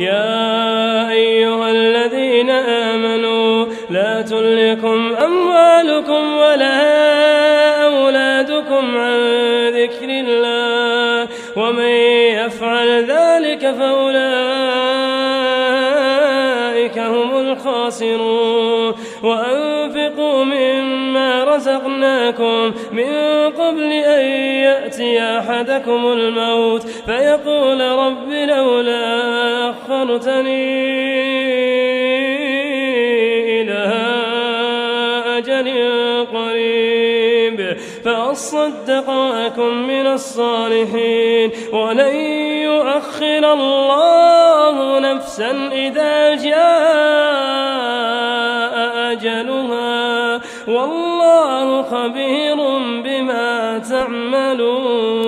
يا أيها الذين آمنوا لا تلكم أموالكم ولا أولادكم عن ذكر الله ومن يفعل ذلك فأولئك هم الخاسرون وأنفقوا مما رزقناكم من قبل أن يأتي أحدكم الموت فيقول رب لولا أخرتني إلى أجل قريب فأصدق وأكن من الصالحين. ولن يؤخر الله نفسا إذا جاء أجلها. والله خبير بما تعملون.